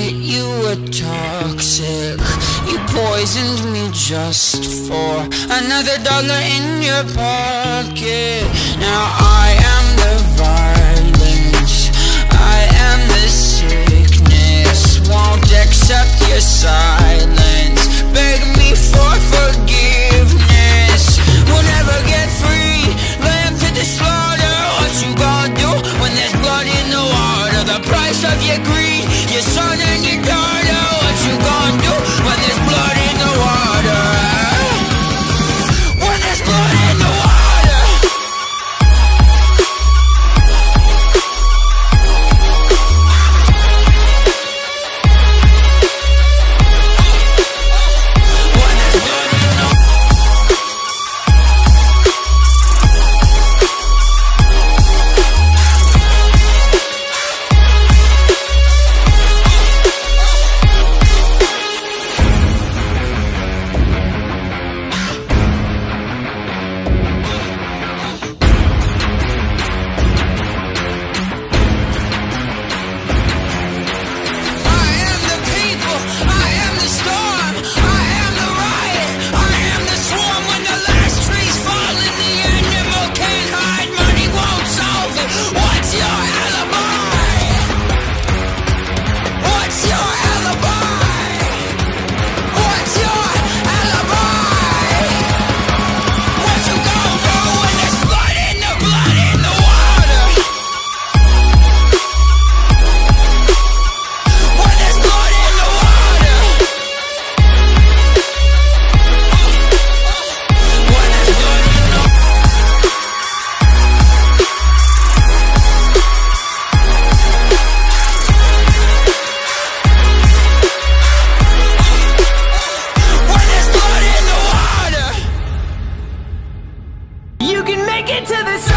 it, you were toxic. You poisoned me just for Another dollar in your pocket. Now I am the violence. I am the sickness. Won't accept your silence. Beg me for forgiveness. We'll never get free. Lamb to the slaughter. What you gonna do when there's blood in the water? The price of your greed discerning take it to the